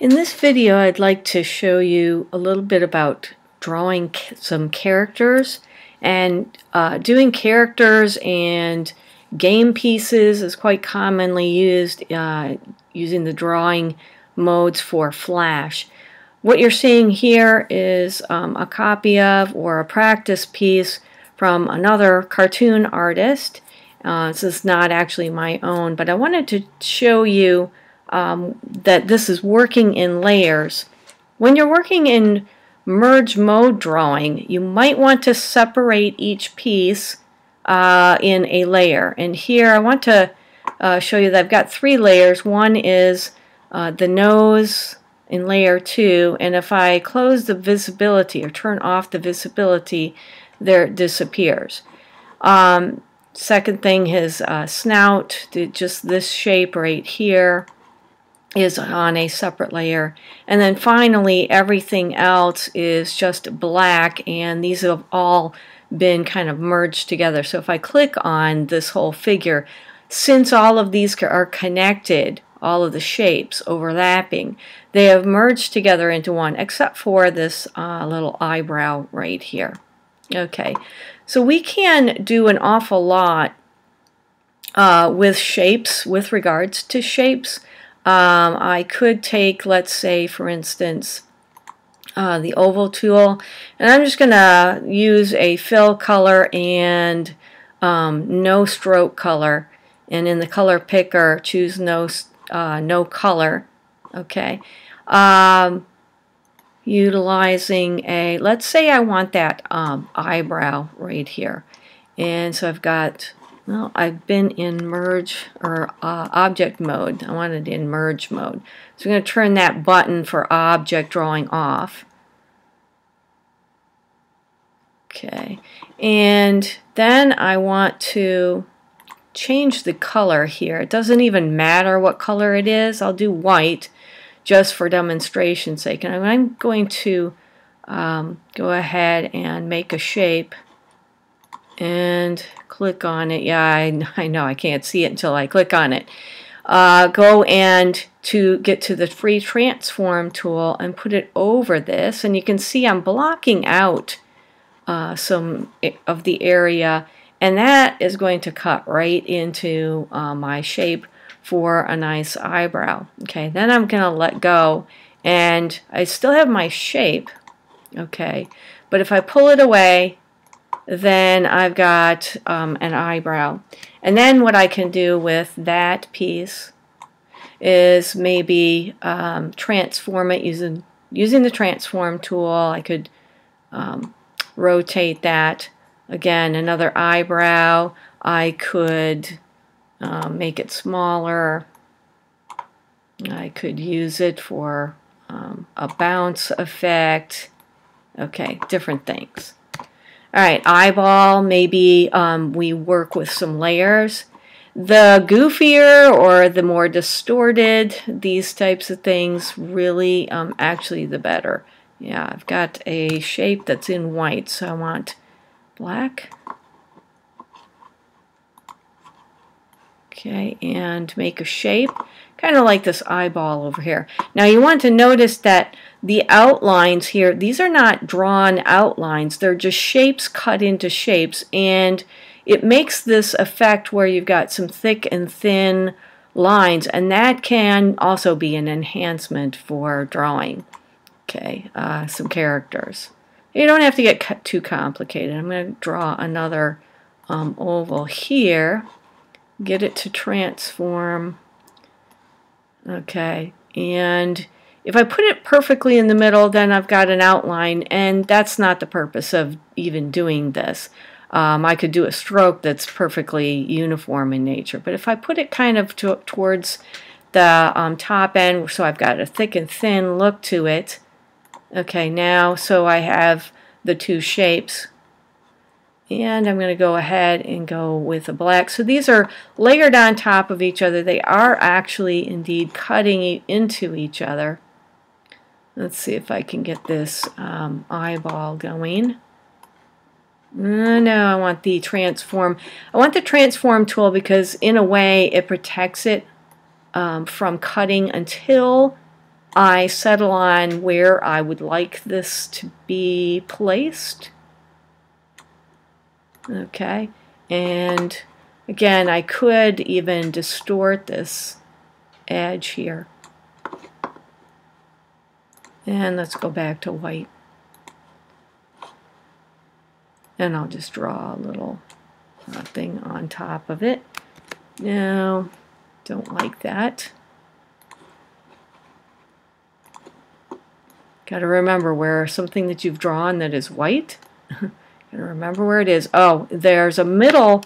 In this video I'd like to show you a little bit about drawing some characters and uh, doing characters and game pieces is quite commonly used uh, using the drawing modes for Flash. What you're seeing here is um, a copy of or a practice piece from another cartoon artist. Uh, this is not actually my own, but I wanted to show you um, that this is working in layers. When you're working in merge mode drawing, you might want to separate each piece uh, in a layer. And here I want to uh, show you that I've got three layers. One is uh, the nose in layer 2, and if I close the visibility or turn off the visibility, there it disappears. Um, second thing is uh, snout, just this shape right here is on a separate layer. And then finally, everything else is just black, and these have all been kind of merged together. So if I click on this whole figure, since all of these are connected, all of the shapes overlapping, they have merged together into one, except for this uh, little eyebrow right here. Okay, so we can do an awful lot uh, with shapes, with regards to shapes. Um, I could take, let's say, for instance, uh, the oval tool, and I'm just going to use a fill color and um, no stroke color, and in the color picker, choose no, uh, no color, okay. Um, utilizing a, let's say I want that um, eyebrow right here, and so I've got well, I've been in merge or uh, object mode. I wanted in merge mode. So I'm going to turn that button for object drawing off. Okay, and then I want to change the color here. It doesn't even matter what color it is. I'll do white just for demonstration's sake. And I'm going to um, go ahead and make a shape and click on it. Yeah, I, I know I can't see it until I click on it. Uh, go and to get to the free transform tool and put it over this and you can see I'm blocking out uh, some of the area and that is going to cut right into uh, my shape for a nice eyebrow. Okay, then I'm going to let go and I still have my shape, okay, but if I pull it away then I've got um, an eyebrow. And then what I can do with that piece is maybe um, transform it using, using the transform tool. I could um, rotate that. Again, another eyebrow. I could um, make it smaller. I could use it for um, a bounce effect. Okay, different things. All right, eyeball, maybe um, we work with some layers. The goofier or the more distorted, these types of things, really um, actually the better. Yeah, I've got a shape that's in white, so I want black. Okay, and make a shape, kind of like this eyeball over here. Now you want to notice that the outlines here, these are not drawn outlines, they're just shapes cut into shapes and it makes this effect where you've got some thick and thin lines and that can also be an enhancement for drawing. Okay, uh, some characters. You don't have to get too complicated. I'm going to draw another um, oval here, get it to transform. Okay, and if I put it perfectly in the middle, then I've got an outline, and that's not the purpose of even doing this. Um, I could do a stroke that's perfectly uniform in nature, but if I put it kind of to, towards the um, top end, so I've got a thick and thin look to it, okay, now, so I have the two shapes, and I'm going to go ahead and go with a black. So these are layered on top of each other. They are actually indeed cutting into each other. Let's see if I can get this um, eyeball going. Uh, no, I want the transform. I want the transform tool because in a way it protects it um, from cutting until I settle on where I would like this to be placed. Okay, and again, I could even distort this edge here. And let's go back to white. And I'll just draw a little uh, thing on top of it. No, don't like that. Got to remember where something that you've drawn that is white. To remember where it is. Oh, there's a middle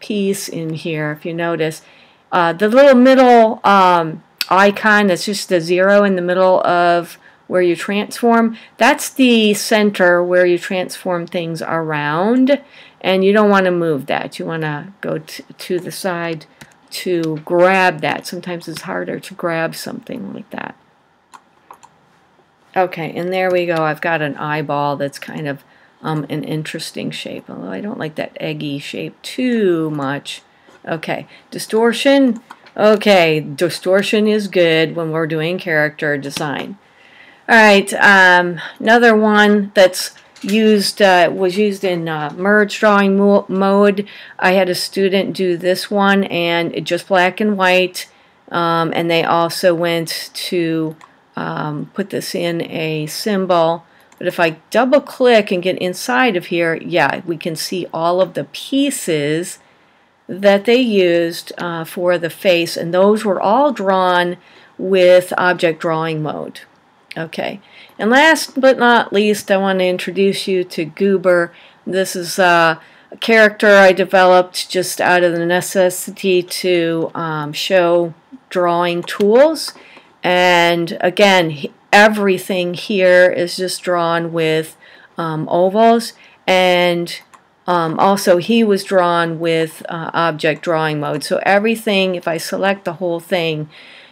piece in here, if you notice. Uh, the little middle um, icon that's just the zero in the middle of where you transform, that's the center where you transform things around. And you don't want to move that. You want to go to the side to grab that. Sometimes it's harder to grab something like that. Okay, and there we go. I've got an eyeball that's kind of um, an interesting shape, although I don't like that eggy shape too much. Okay, distortion. Okay, distortion is good when we're doing character design. All right, um, another one that's used uh, was used in uh, merge drawing mo mode. I had a student do this one and it just black and white, um, and they also went to um, put this in a symbol. But if I double click and get inside of here, yeah, we can see all of the pieces that they used uh, for the face, and those were all drawn with object drawing mode. Okay, and last but not least, I want to introduce you to Goober. This is uh, a character I developed just out of the necessity to um, show drawing tools. And again, everything here is just drawn with um, ovals. And um, also, he was drawn with uh, object drawing mode. So everything, if I select the whole thing,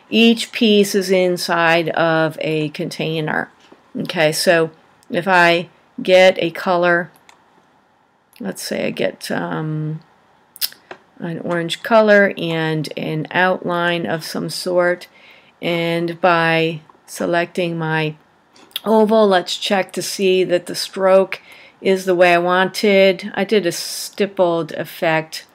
each piece is inside of a container. Okay, so if I get a color, let's say I get um, an orange color and an outline of some sort, and by selecting my oval, let's check to see that the stroke is the way I wanted. I did a stippled effect.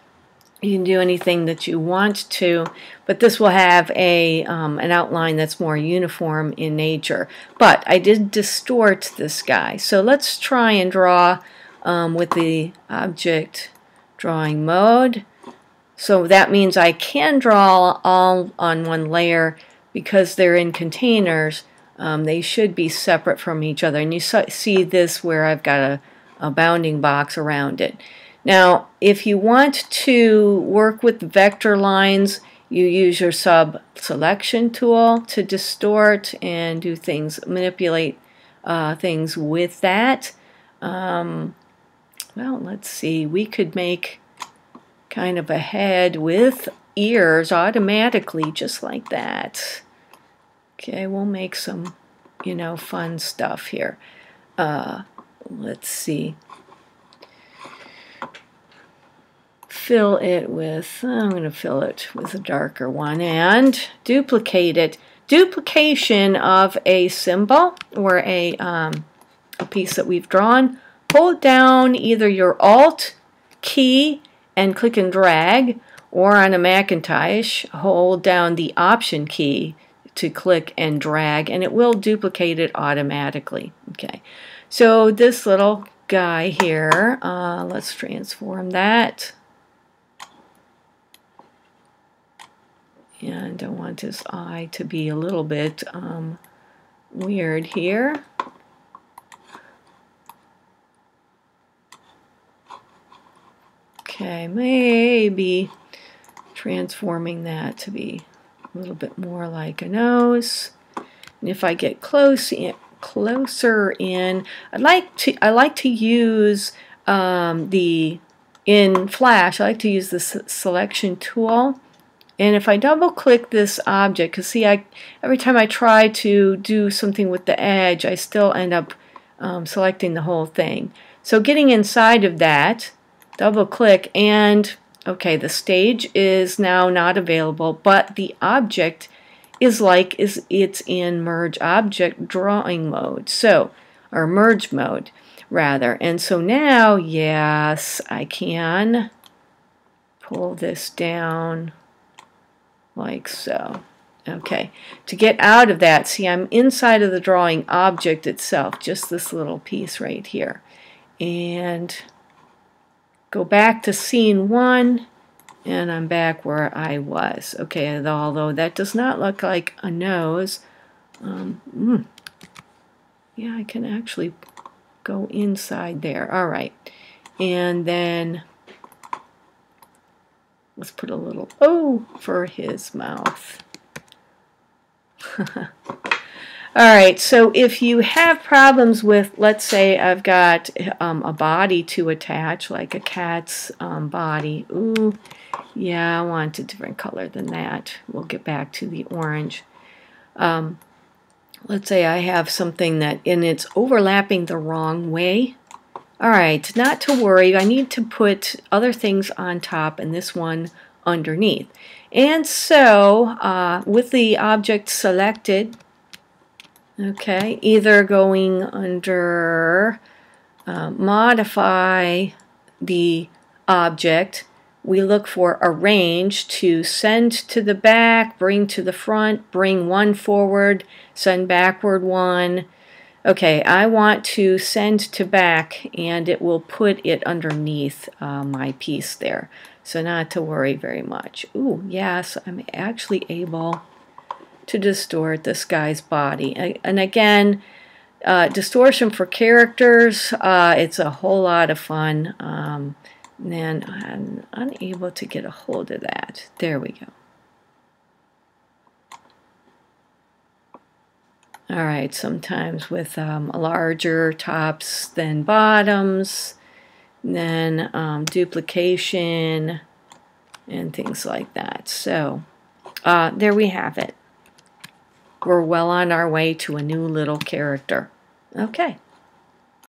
You can do anything that you want to, but this will have a um, an outline that's more uniform in nature. But I did distort this guy. So let's try and draw um, with the object drawing mode. So that means I can draw all on one layer because they're in containers, um, they should be separate from each other. And you see this where I've got a, a bounding box around it. Now, if you want to work with vector lines, you use your sub selection tool to distort and do things, manipulate uh, things with that. Um, well, let's see, we could make kind of a head with ears automatically, just like that. Okay, we'll make some, you know, fun stuff here. Uh, let's see. Fill it with, I'm going to fill it with a darker one and duplicate it. Duplication of a symbol or a, um, a piece that we've drawn. Hold down either your Alt key and click and drag or on a Macintosh, hold down the Option key to click and drag and it will duplicate it automatically. Okay, so this little guy here, uh, let's transform that. And I want his eye to be a little bit um, weird here. Okay, maybe transforming that to be a little bit more like a nose. And if I get close in, closer in, I like to I like to use um, the in Flash. I like to use the selection tool. And if I double click this object, because see, I every time I try to do something with the edge, I still end up um, selecting the whole thing. So getting inside of that, double click and Okay, the stage is now not available, but the object is like is it's in merge object drawing mode. So, or merge mode rather. And so now, yes, I can pull this down like so. Okay, to get out of that, see I'm inside of the drawing object itself, just this little piece right here. And go back to scene one, and I'm back where I was. Okay, although that does not look like a nose. Um, mm, yeah, I can actually go inside there. All right, and then let's put a little O for his mouth. All right, so if you have problems with, let's say I've got um, a body to attach, like a cat's um, body. Ooh, yeah, I want a different color than that. We'll get back to the orange. Um, let's say I have something that, and it's overlapping the wrong way. All right, not to worry. I need to put other things on top and this one underneath. And so uh, with the object selected, okay, either going under uh, modify the object, we look for arrange to send to the back, bring to the front, bring one forward, send backward one. Okay, I want to send to back and it will put it underneath uh, my piece there. So not to worry very much. Ooh, yes, I'm actually able to distort this guy's body. And again, uh, distortion for characters, uh, it's a whole lot of fun. Um, and I'm unable to get a hold of that. There we go. All right, sometimes with um, larger tops than bottoms, then um, duplication and things like that. So uh, there we have it. We're well on our way to a new little character. Okay.